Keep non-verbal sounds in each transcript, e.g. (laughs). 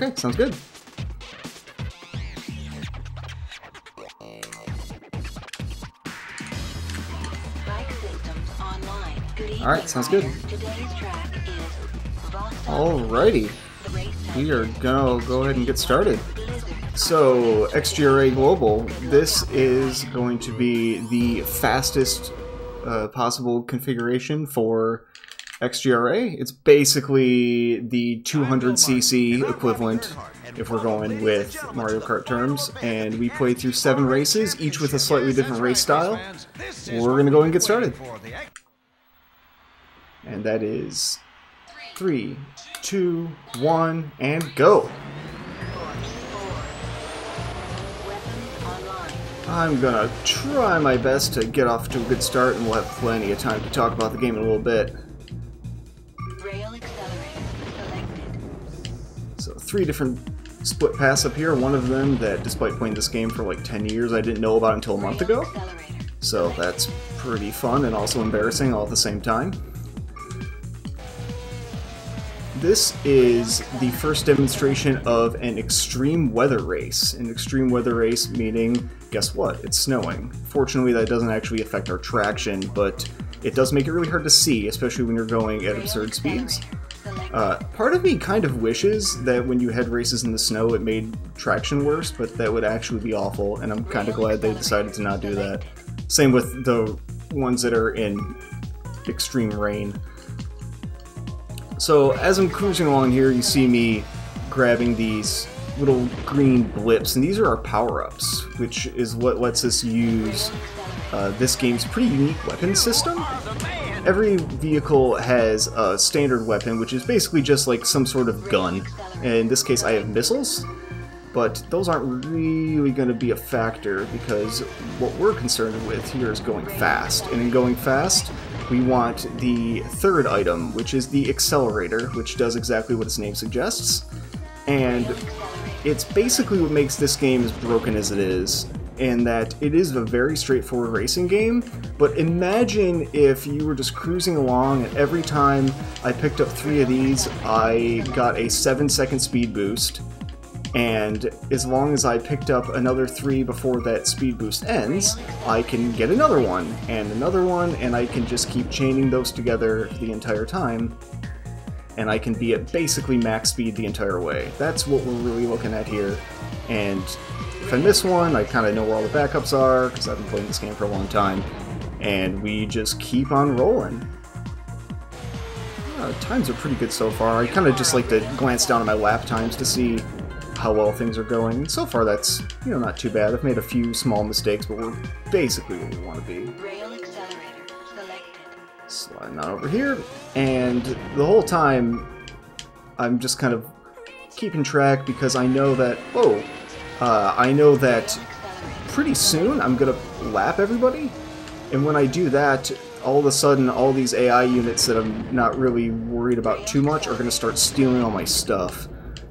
Okay, sounds good. Alright, sounds good. Alrighty. We are gonna go ahead and get started. So, XGRA Global, this is going to be the fastest uh, possible configuration for XGRA. It's basically the 200cc equivalent if we're going with Mario Kart terms, and we play through seven races, each with a slightly different race style. We're gonna go and get started. And that is three, two, one, and go! I'm gonna try my best to get off to a good start, and we'll have plenty of time to talk about the game in a little bit. Three different split paths up here. One of them that, despite playing this game for like 10 years, I didn't know about until a month ago. So that's pretty fun and also embarrassing all at the same time. This is the first demonstration of an extreme weather race. An extreme weather race meaning, guess what, it's snowing. Fortunately that doesn't actually affect our traction, but it does make it really hard to see, especially when you're going at absurd speeds. Uh, part of me kind of wishes that when you had races in the snow it made traction worse, but that would actually be awful, and I'm kind of glad they decided to not do that. Same with the ones that are in extreme rain. So as I'm cruising along here, you see me grabbing these little green blips, and these are our power-ups, which is what lets us use uh, this game's pretty unique weapon system. Every vehicle has a standard weapon, which is basically just like some sort of gun. And in this case, I have missiles, but those aren't really going to be a factor because what we're concerned with here is going fast. And in going fast, we want the third item, which is the accelerator, which does exactly what its name suggests. And it's basically what makes this game as broken as it is, in that it is a very straightforward racing game, but imagine if you were just cruising along and every time I picked up three of these, I got a 7 second speed boost, and as long as I picked up another three before that speed boost ends, I can get another one, and another one, and I can just keep chaining those together the entire time, and I can be at basically max speed the entire way. That's what we're really looking at here, and if I miss one, I kind of know where all the backups are, because I've been playing this game for a long time, and we just keep on rolling. Uh, times are pretty good so far. I kind of just like to glance down at my lap times to see how well things are going. And So far, that's you know not too bad. I've made a few small mistakes, but we're basically where we want to be. Sliding on over here, and the whole time, I'm just kind of keeping track because I know that whoa, uh, I know that pretty soon I'm gonna lap everybody, and when I do that, all of a sudden all these AI units that I'm not really worried about too much are gonna start stealing all my stuff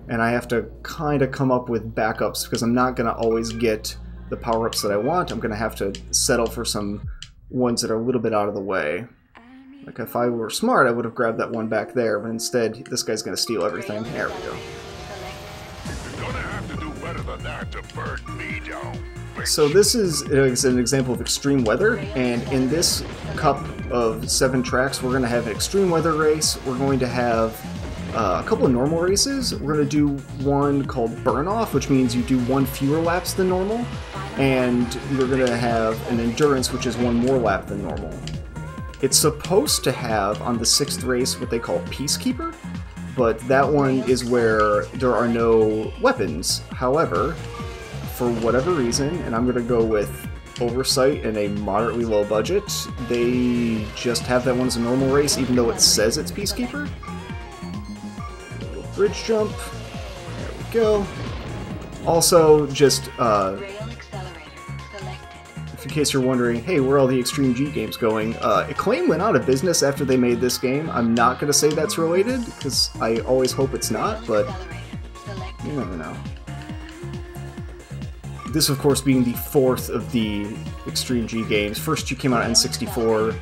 and I have to kind of come up with backups because I'm not going to always get the power-ups that I want. I'm going to have to settle for some ones that are a little bit out of the way. Like if I were smart, I would have grabbed that one back there, but instead, this guy's going to steal everything. There we go. So this is, an example of extreme weather, and in this cup of seven tracks, we're going to have an extreme weather race. We're going to have uh, a couple of normal races. We're going to do one called Burn Off, which means you do one fewer laps than normal, and you're going to have an Endurance, which is one more lap than normal. It's supposed to have on the sixth race what they call Peacekeeper, but that one is where there are no weapons. However, for whatever reason, and I'm going to go with oversight and a moderately low budget, they just have that one as a normal race, even though it says it's Peacekeeper bridge jump. There we go. Also, just uh, in case you're wondering, hey, where are all the Extreme G games going? Uh, Acclaim went out of business after they made this game. I'm not going to say that's related, because I always hope it's not, but you never know. This, of course, being the fourth of the Extreme G games. First, you came out on N64,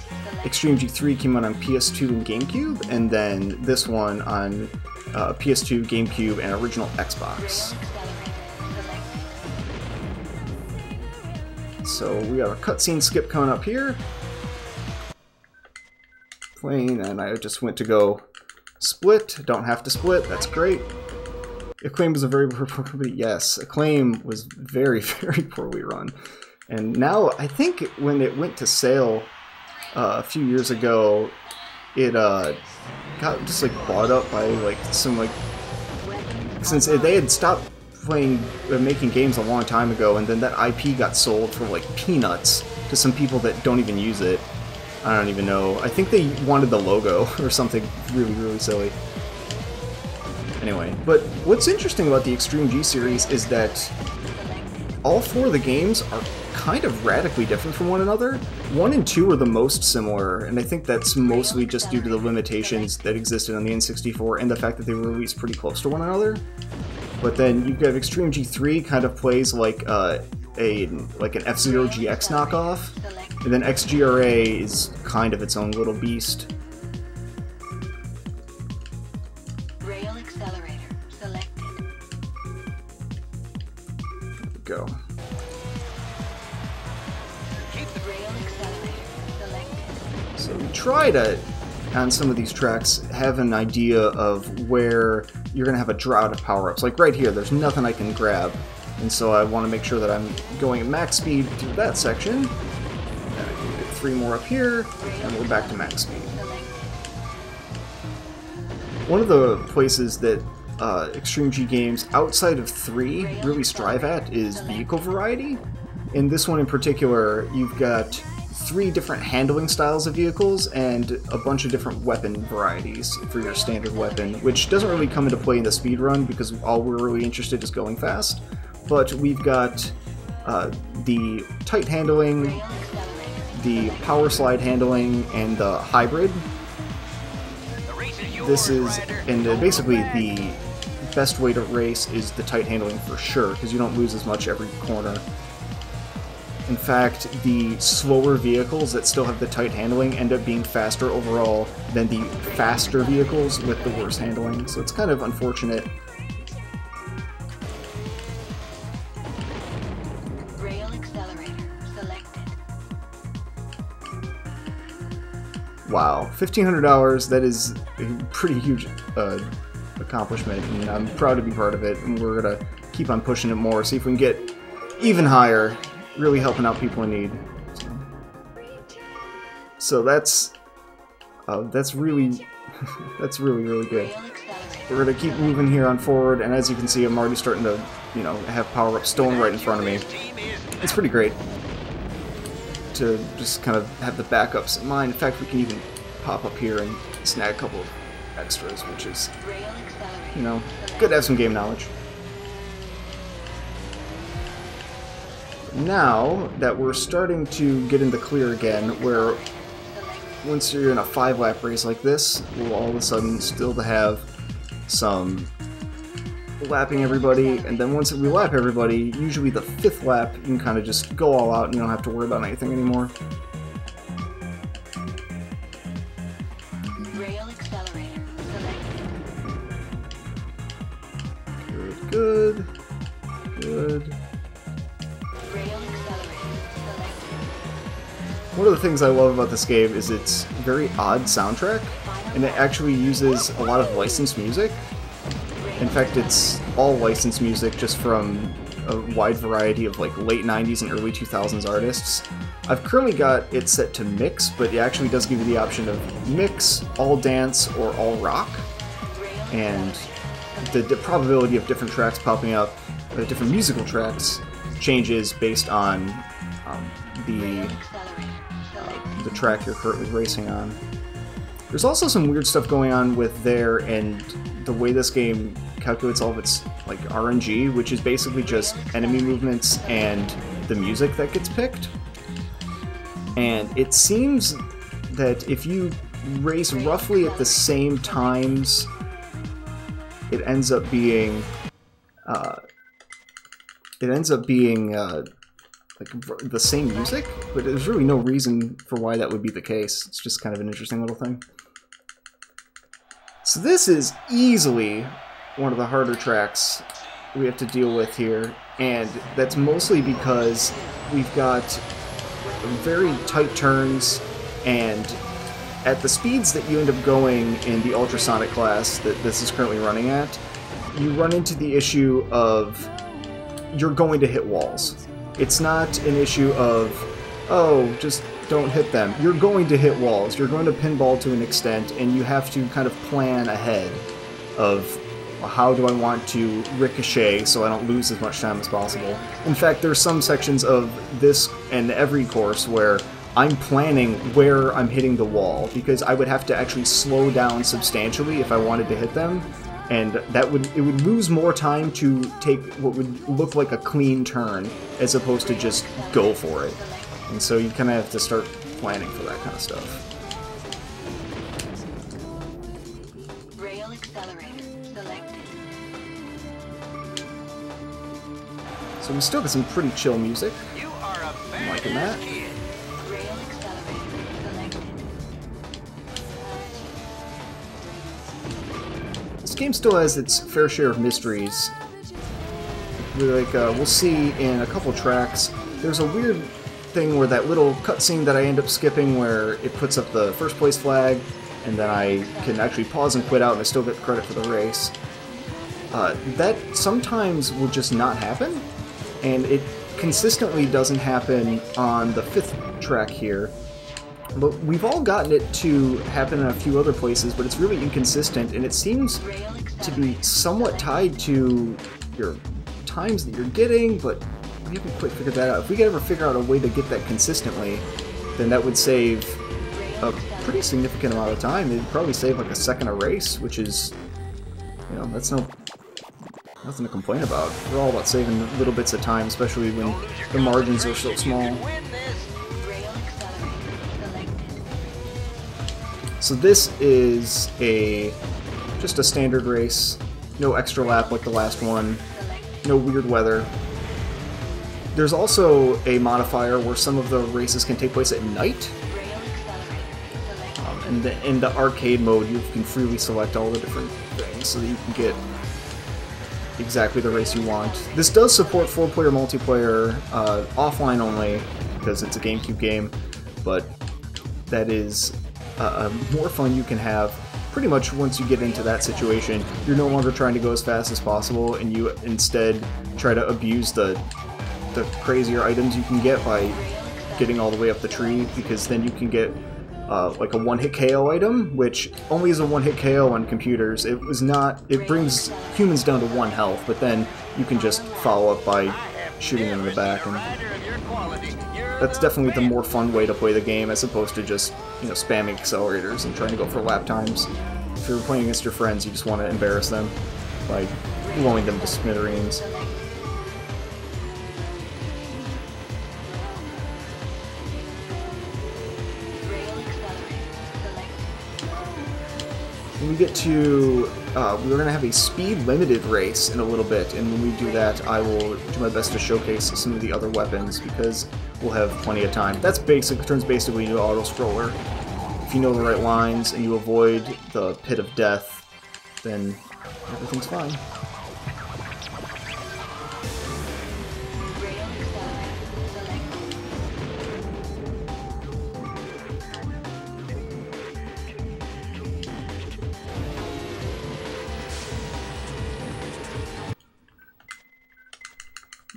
Extreme G3 came out on PS2 and GameCube, and then this one on uh, PS2, GameCube, and original Xbox. So we have a cutscene skip coming up here. Playing, and I just went to go split. Don't have to split. That's great. Acclaim was a very poor yes. Acclaim was very (laughs) very poorly run, and now I think when it went to sale uh, a few years ago, it uh, got just like bought up by like some like since they had stopped playing uh, making games a long time ago, and then that IP got sold for like peanuts to some people that don't even use it. I don't even know. I think they wanted the logo (laughs) or something really really silly. Anyway, but what's interesting about the Extreme G series is that all four of the games are kind of radically different from one another. One and two are the most similar, and I think that's mostly just due to the limitations that existed on the N64 and the fact that they were released pretty close to one another. But then you have Extreme G3 kind of plays like uh, a like an F-Zero GX knockoff, and then XGRA is kind of its own little beast. So we try to, on some of these tracks, have an idea of where you're going to have a drought of power-ups. Like right here, there's nothing I can grab, and so I want to make sure that I'm going at max speed through that section. Three more up here, and we're back to max speed. One of the places that uh, Extreme G games outside of 3 really strive at is vehicle variety. In this one in particular, you've got three different handling styles of vehicles and a bunch of different weapon varieties for your standard weapon, which doesn't really come into play in the speed run because all we're really interested is going fast. But we've got uh, the tight handling, the power slide handling, and the hybrid. This is, and basically the best way to race is the tight handling for sure, because you don't lose as much every corner. In fact, the slower vehicles that still have the tight handling end up being faster overall than the faster vehicles with the worse handling, so it's kind of unfortunate. Wow, $1,500, that is a pretty huge uh, accomplishment, and I'm proud to be part of it, and we're going to keep on pushing it more, see if we can get even higher, really helping out people in need. So, so that's uh, that's really (laughs) that's really really good. We're gonna keep moving here on forward, and as you can see, I'm already starting to you know have power up stone right in front of me. It's pretty great to just kind of have the backups in mind. In fact, we can even pop up here and snag a couple of extras, which is you know, good to have some game knowledge. Now that we're starting to get in the clear again, where once you're in a five lap race like this, we'll all of a sudden still have some lapping everybody, and then once we lap everybody, usually the fifth lap, you can kind of just go all out and you don't have to worry about anything anymore. Good. Good. One of the things I love about this game is its very odd soundtrack, and it actually uses a lot of licensed music. In fact, it's all licensed music just from a wide variety of like late 90s and early 2000s artists. I've currently got it set to mix, but it actually does give you the option of mix, all dance, or all rock. And the, the probability of different tracks popping up, uh, different musical tracks, changes based on um, the track you're currently racing on. There's also some weird stuff going on with there and the way this game calculates all of its like RNG, which is basically just enemy movements and the music that gets picked. And it seems that if you race roughly at the same times it ends up being uh, it ends up being uh, like the same music, but there's really no reason for why that would be the case. It's just kind of an interesting little thing. So this is easily one of the harder tracks we have to deal with here, and that's mostly because we've got very tight turns, and at the speeds that you end up going in the ultrasonic class that this is currently running at, you run into the issue of you're going to hit walls. It's not an issue of, oh, just don't hit them. You're going to hit walls. You're going to pinball to an extent, and you have to kind of plan ahead of how do I want to ricochet so I don't lose as much time as possible. In fact, there's some sections of this and every course where I'm planning where I'm hitting the wall because I would have to actually slow down substantially if I wanted to hit them and that would it would lose more time to take what would look like a clean turn as opposed to just go for it. And so you kind of have to start planning for that kind of stuff. Rail accelerator selected. So we still got some pretty chill music. You are a I'm liking that. This game still has its fair share of mysteries. Like uh, we'll see in a couple tracks, there's a weird thing where that little cutscene that I end up skipping, where it puts up the first place flag, and then I can actually pause and quit out, and I still get credit for the race. Uh, that sometimes will just not happen, and it consistently doesn't happen on the fifth track here. But we've all gotten it to happen in a few other places, but it's really inconsistent, and it seems to be somewhat tied to your times that you're getting, but we haven't quite figured that out. If we could ever figure out a way to get that consistently, then that would save a pretty significant amount of time. It'd probably save like a second a race, which is, you know, that's no nothing to complain about. We're all about saving little bits of time, especially when the margins are so small. So this is a just a standard race, no extra lap like the last one, no weird weather. There's also a modifier where some of the races can take place at night. Um, and the, in the arcade mode, you can freely select all the different things so that you can get exactly the race you want. This does support four-player multiplayer uh, offline only because it's a GameCube game, but that is uh, more fun you can have. Pretty much once you get into that situation, you're no longer trying to go as fast as possible, and you instead try to abuse the the crazier items you can get by getting all the way up the tree, because then you can get uh, like a one-hit KO item, which only is a one-hit KO on computers. It was not. It brings humans down to one health, but then you can just follow up by shooting them in the back, and That's definitely the more fun way to play the game as opposed to just you know spamming accelerators and trying to go for lap times. If you're playing against your friends, you just want to embarrass them by blowing them to smithereens. When we get to, uh, we're going to have a speed limited race in a little bit, and when we do that, I will do my best to showcase some of the other weapons because we'll have plenty of time. That's basic, turns basically into auto scroller. If you know the right lines and you avoid the pit of death, then everything's fine.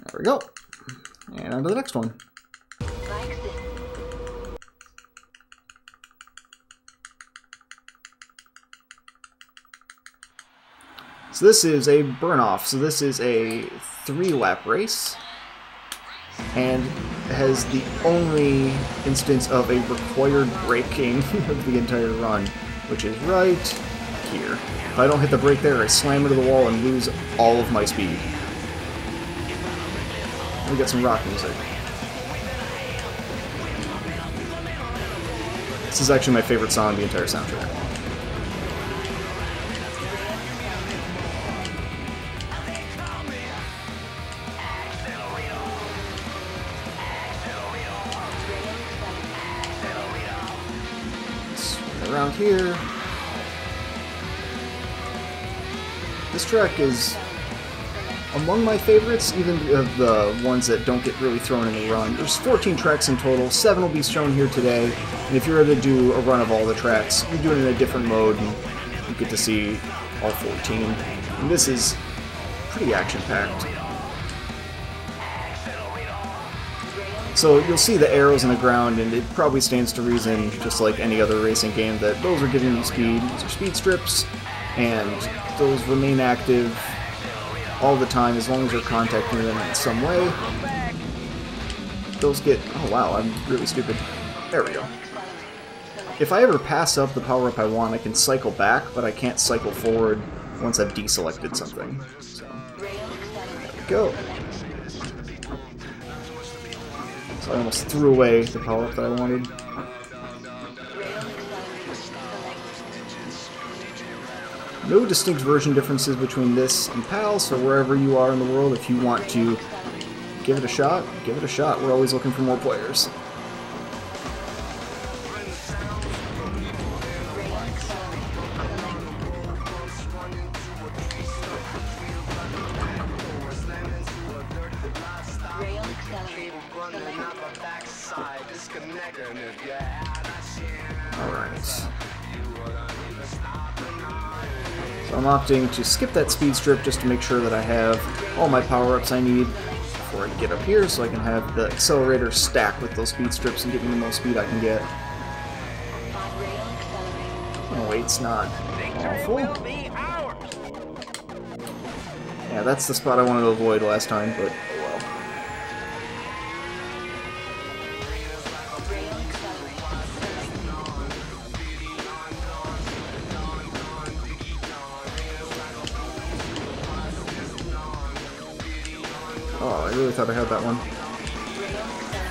There we go. And on to the next one. So this is a burn-off. So this is a three-lap race, and has the only instance of a required braking (laughs) of the entire run, which is right here. If I don't hit the brake there, I slam into the wall and lose all of my speed. We got some rock music. This is actually my favorite song, in the entire soundtrack. Track is among my favorites, even of the ones that don't get really thrown in the run. There's 14 tracks in total, 7 will be shown here today, and if you're to do a run of all the tracks, you do it in a different mode, and you get to see all 14. And this is pretty action-packed. So you'll see the arrows in the ground, and it probably stands to reason, just like any other racing game, that those are giving you speed. These are speed strips, and those remain active all the time as long as you're contacting them in some way. Those get... Oh wow, I'm really stupid. There we go. If I ever pass up the power-up I want, I can cycle back, but I can't cycle forward once I've deselected something. So, go. So I almost threw away the power-up that I wanted. No distinct version differences between this and PAL, so wherever you are in the world, if you want to give it a shot, give it a shot. We're always looking for more players. Alright. So I'm opting to skip that speed strip just to make sure that I have all my power-ups I need before I get up here so I can have the accelerator stack with those speed strips and give me the most speed I can get. Oh wait, it's not awful. Yeah, that's the spot I wanted to avoid last time, but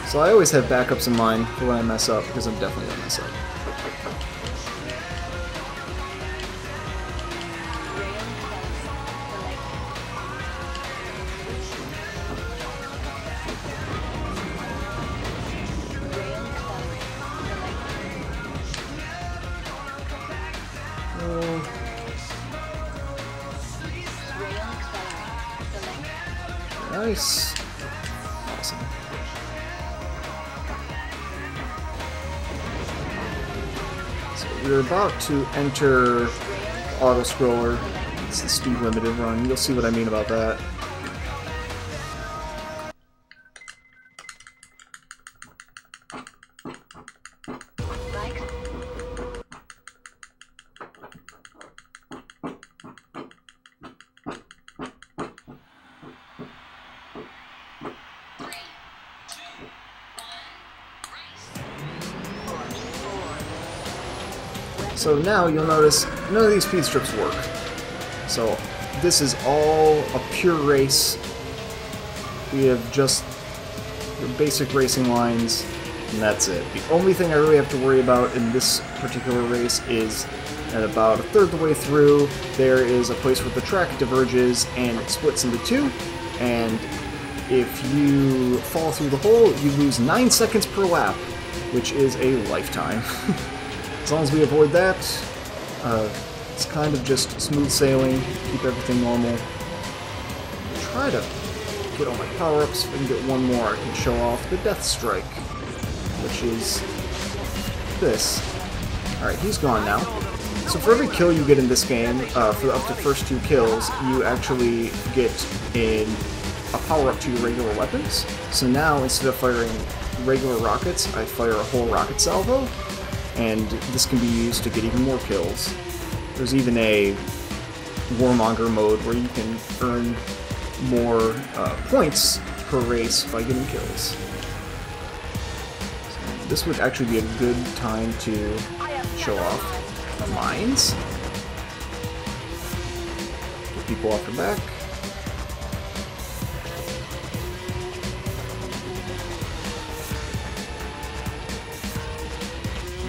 So I always have backups in mind for when I mess up, because I'm definitely gonna mess up. Nice. We're about to enter auto scroller. It's the speed limited run. You'll see what I mean about that. Now you'll notice none of these speed strips work. So this is all a pure race. We have just your basic racing lines, and that's it. The only thing I really have to worry about in this particular race is at about a third of the way through, there is a place where the track diverges and it splits into two, and if you fall through the hole, you lose 9 seconds per lap, which is a lifetime. (laughs) As long as we avoid that, uh, it's kind of just smooth sailing, keep everything normal. Try to get all my power-ups. If I can get one more, I can show off the Death Strike, which is this. Alright, he's gone now. So for every kill you get in this game, uh, for up to first two kills, you actually get in a power-up to your regular weapons. So now, instead of firing regular rockets, I fire a whole rocket salvo, and this can be used to get even more kills. There's even a Warmonger mode where you can earn more uh, points per race by getting kills. So this would actually be a good time to show off the mines. Get people off the back.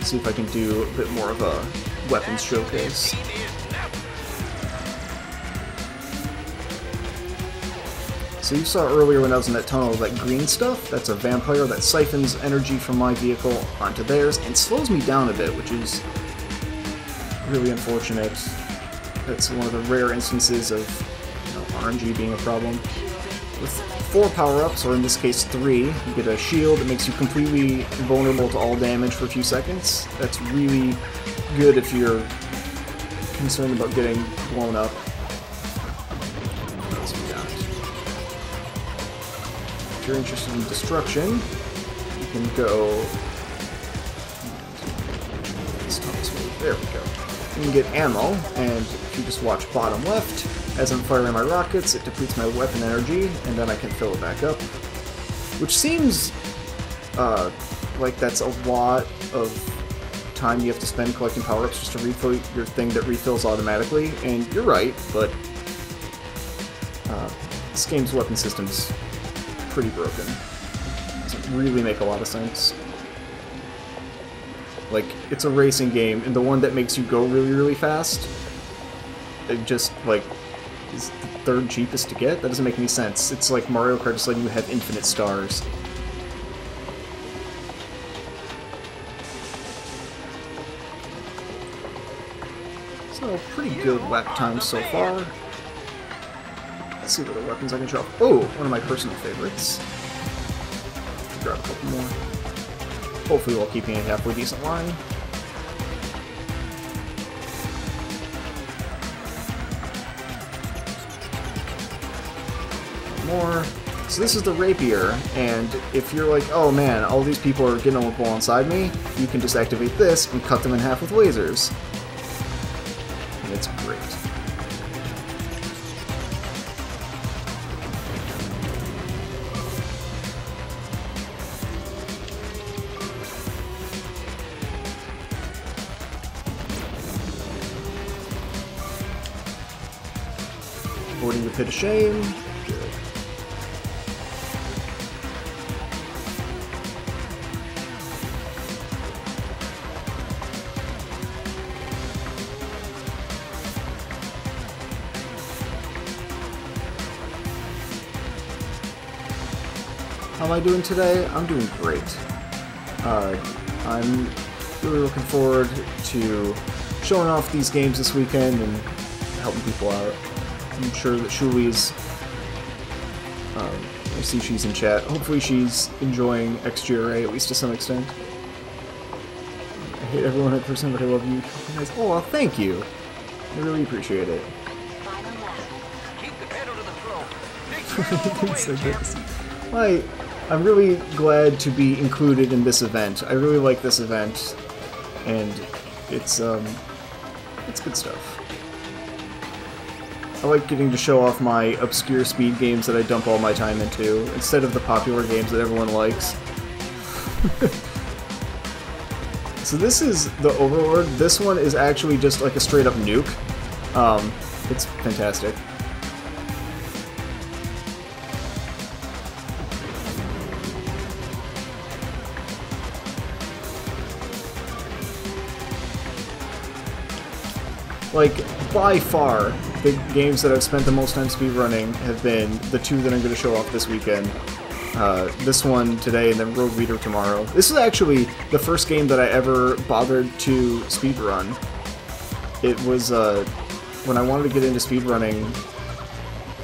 See if I can do a bit more of a weapons showcase. So you saw earlier when I was in that tunnel, that green stuff, that's a vampire that siphons energy from my vehicle onto theirs and slows me down a bit, which is really unfortunate. That's one of the rare instances of you know, RNG being a problem. With four power-ups, or in this case three, you get a shield that makes you completely vulnerable to all damage for a few seconds. That's really good if you're concerned about getting blown up. If you're interested in destruction, you can go. There we go. You can get ammo, and if you just watch bottom left, as I'm firing my rockets, it depletes my weapon energy, and then I can fill it back up. Which seems uh, like that's a lot of time you have to spend collecting power-ups just to refill your thing that refills automatically, and you're right, but uh, this game's weapon system's pretty broken. Doesn't really make a lot of sense. Like, it's a racing game, and the one that makes you go really, really fast, it just, like, is the third cheapest to get? That doesn't make any sense. It's like Mario Kart just letting you have infinite stars. So, pretty good lap time so far. Let's see what other weapons I can drop. Oh, one of my personal favorites. Grab a couple more. Hopefully while keeping a halfway decent line. More. So this is the rapier, and if you're like, oh man, all these people are getting alongside me, you can just activate this and cut them in half with lasers. And it's great. Avoiding the pit of shame. I doing today? I'm doing great. Uh, I'm really looking forward to showing off these games this weekend and helping people out. I'm sure that Shuli's. Um, I see she's in chat. Hopefully, she's enjoying XGRA at least to some extent. I hate everyone at person, but I love you. Guys, oh, well, thank you. I really appreciate it. Keep the pedal to the floor. So good to champ. see. I, I'm really glad to be included in this event. I really like this event, and it's um, it's good stuff. I like getting to show off my obscure speed games that I dump all my time into, instead of the popular games that everyone likes. (laughs) so this is the Overlord. This one is actually just like a straight up nuke. Um, it's fantastic. Like by far the games that I've spent the most time speedrunning have been the two that I'm going to show off this weekend. Uh, this one today and then Rogue Leader tomorrow. This is actually the first game that I ever bothered to speedrun. It was uh, when I wanted to get into speedrunning.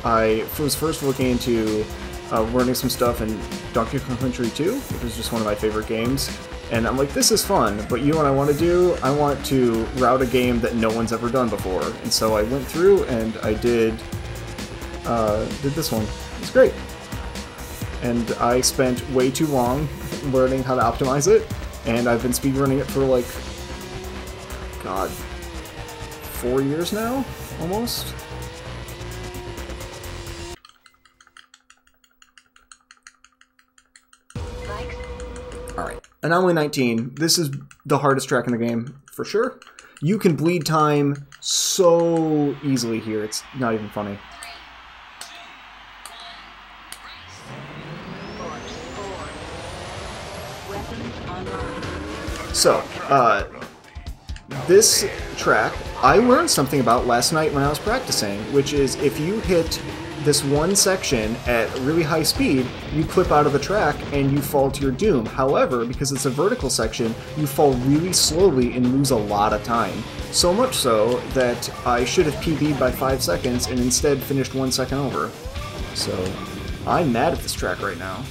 I was first looking into uh, learning some stuff in Donkey Kong Country 2, which is just one of my favorite games. And I'm like, this is fun, but you know what I want to do? I want to route a game that no one's ever done before. And so I went through and I did uh, did this one. It's great. And I spent way too long learning how to optimize it, and I've been speedrunning it for like, God, four years now, almost. Anomaly 19. This is the hardest track in the game, for sure. You can bleed time so easily here, it's not even funny. So, uh, this track, I learned something about last night when I was practicing, which is if you hit this one section at really high speed, you clip out of the track and you fall to your doom. However, because it's a vertical section, you fall really slowly and lose a lot of time. So much so that I should have PB'd by 5 seconds and instead finished 1 second over. So, I'm mad at this track right now.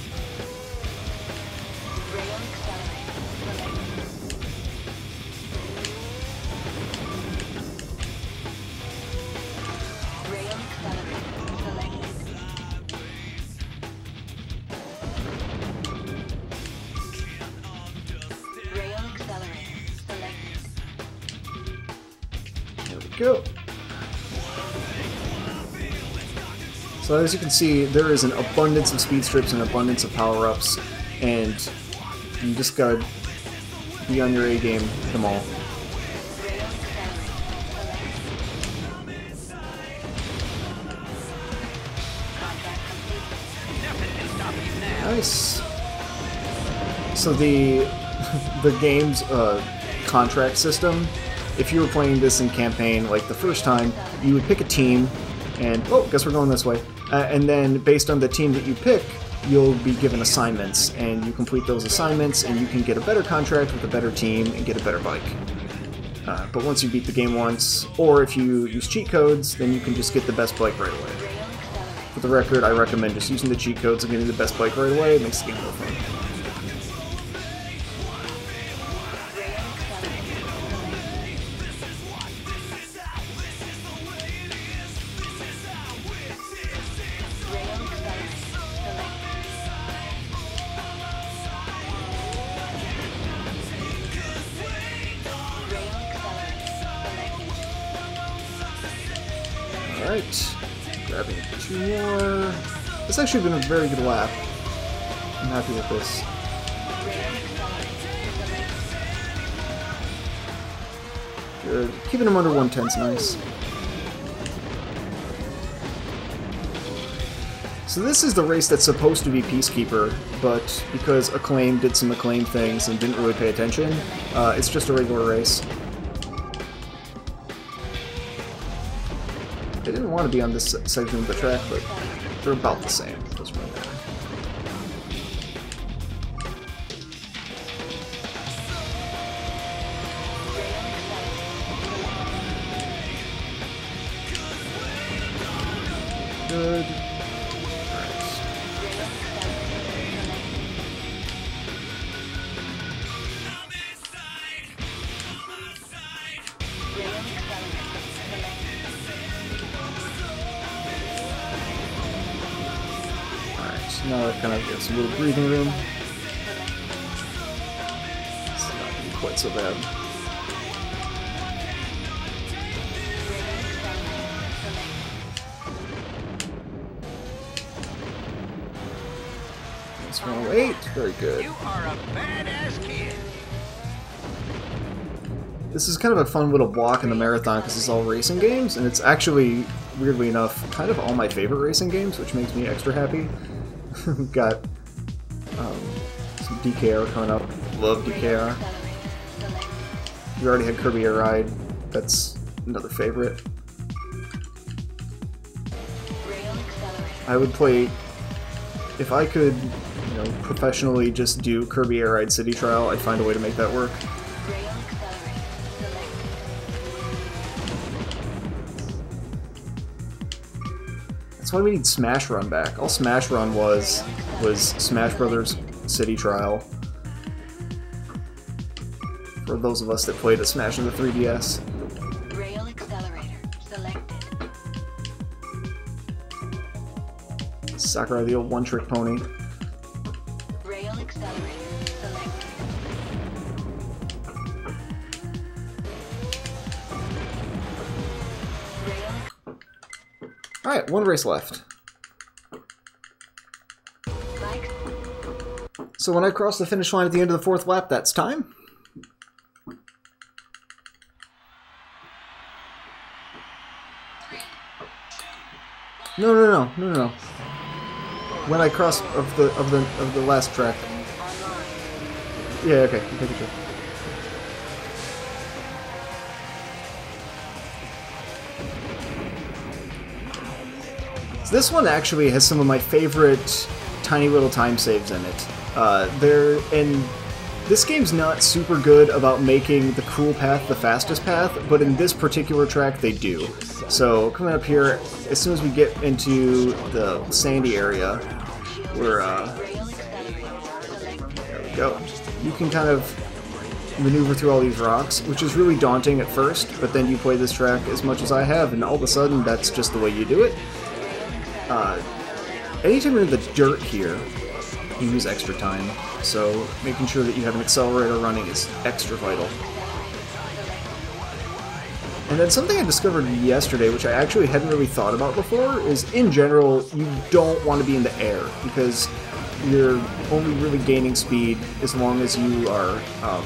So as you can see, there is an abundance of speed strips and abundance of power-ups, and you just gotta be on your A game, hit them all. Nice. So the (laughs) the game's uh, contract system, if you were playing this in campaign like the first time, you would pick a team, and oh, guess we're going this way. Uh, and then based on the team that you pick, you'll be given assignments, and you complete those assignments, and you can get a better contract with a better team and get a better bike. Uh, but once you beat the game once, or if you use cheat codes, then you can just get the best bike right away. For the record, I recommend just using the cheat codes and getting the best bike right away. It makes the game more fun. Actually been a very good lap. I'm happy with this. Good. Keeping them under 110 is nice. So this is the race that's supposed to be Peacekeeper, but because Acclaim did some Acclaim things and didn't really pay attention, uh, it's just a regular race. They didn't want to be on this section of the track, but they're about the same. A little breathing room. It's not gonna be quite so bad. That's 108. Very good. You are a badass kid. This is kind of a fun little block in the marathon because it's all racing games, and it's actually, weirdly enough, kind of all my favorite racing games, which makes me extra happy. We've (laughs) got some DKR coming up. Love DKR. We already had Kirby Air Ride. That's another favorite. I would play if I could, you know, professionally just do Kirby Air Ride City Trial. I'd find a way to make that work. That's why we need Smash Run back. All Smash Run was was Smash Brothers City Trial. For those of us that played a Smash in the 3DS. Rail accelerator selected. Sakurai, the old one-trick pony. Rail accelerator selected. Rail Alright, one race left. So when I cross the finish line at the end of the fourth lap, that's time. No, no, no, no, no. When I cross of the of the of the last track. Yeah, okay, I'm this one actually has some of my favorite tiny little time saves in it. Uh, there and this game's not super good about making the cool path the fastest path, but in this particular track they do. So coming up here, as soon as we get into the sandy area, we're uh, there we go. You can kind of maneuver through all these rocks, which is really daunting at first, but then you play this track as much as I have, and all of a sudden that's just the way you do it. Uh, anytime you're in the dirt here, you use extra time, so making sure that you have an accelerator running is extra vital. And then something I discovered yesterday, which I actually hadn't really thought about before, is in general, you don't want to be in the air because you're only really gaining speed as long as you are um,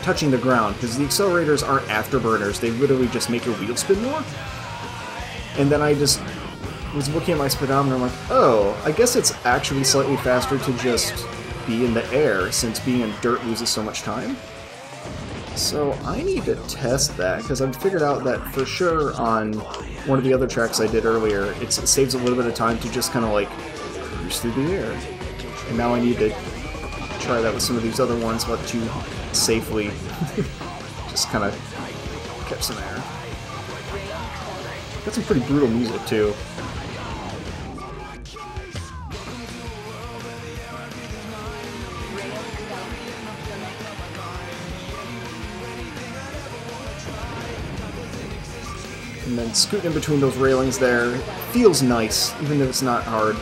touching the ground. Because the accelerators aren't afterburners; they literally just make your wheel spin more. And then I just was looking at my speedometer. I'm like, oh, I guess it's actually slightly faster to just be in the air since being in dirt loses so much time. So I need to test that because I've figured out that for sure on one of the other tracks I did earlier, it saves a little bit of time to just kind of like cruise through the air. And now I need to try that with some of these other ones, let you safely (laughs) just kind of catch some air. Got some pretty brutal music too. Then scooting in between those railings there feels nice, even if it's not hard.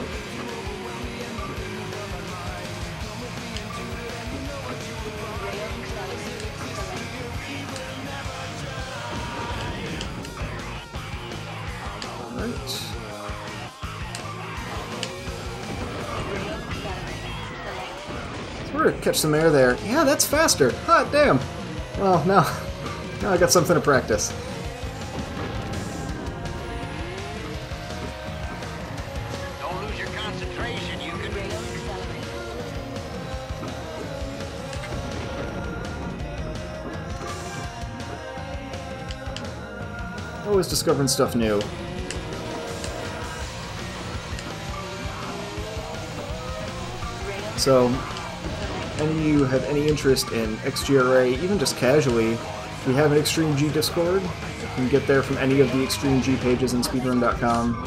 Catch some air there. Yeah, that's faster. Hot damn. Well, now, now I got something to practice. Discovering stuff new. So, any of you have any interest in XGRA, even just casually, we have an Extreme G Discord. You can get there from any of the Extreme G pages in speedrun.com.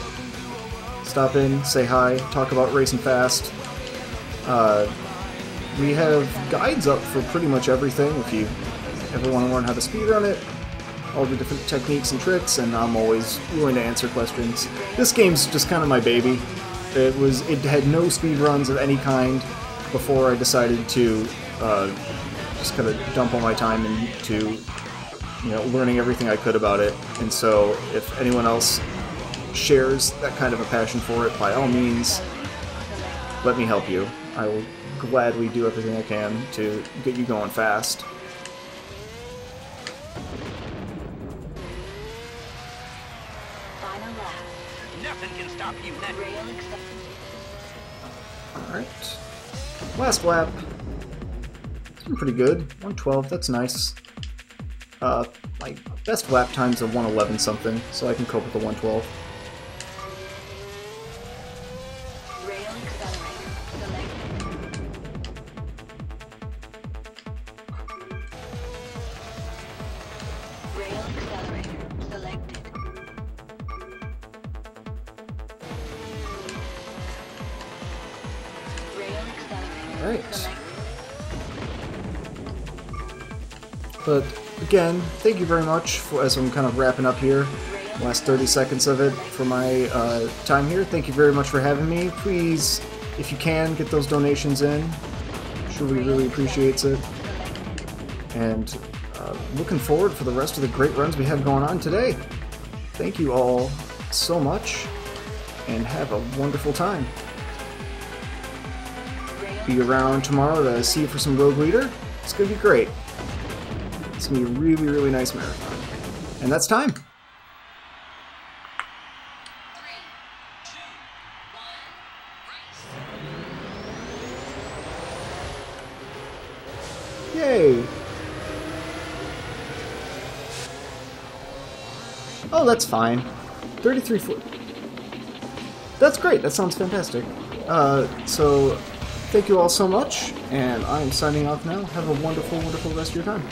Stop in, say hi, talk about racing fast. Uh, we have guides up for pretty much everything if you ever want to learn how to speedrun it all the different techniques and tricks, and I'm always willing to answer questions. This game's just kind of my baby. It was it had no speed runs of any kind before I decided to uh, just kind of dump all my time into you know learning everything I could about it. And so, if anyone else shares that kind of a passion for it, by all means, let me help you. I will gladly do everything I can to get you going fast. Alright. Last lap. It's been pretty good. 112, that's nice. Uh, my best lap time's a 111 something, so I can cope with the 112. Again, thank you very much for as I'm kind of wrapping up here. Last 30 seconds of it for my uh, time here. Thank you very much for having me. Please, if you can, get those donations in. Sure, we really appreciates it. And uh, looking forward for the rest of the great runs we have going on today. Thank you all so much, and have a wonderful time. Be around tomorrow to see you for some Rogue Leader. It's gonna be great. It's gonna be a really, really nice marathon. And that's time. Yay! Oh, that's fine. 33 foot. That's great. That sounds fantastic. Uh, so, thank you all so much, and I am signing off now. Have a wonderful, wonderful rest of your time.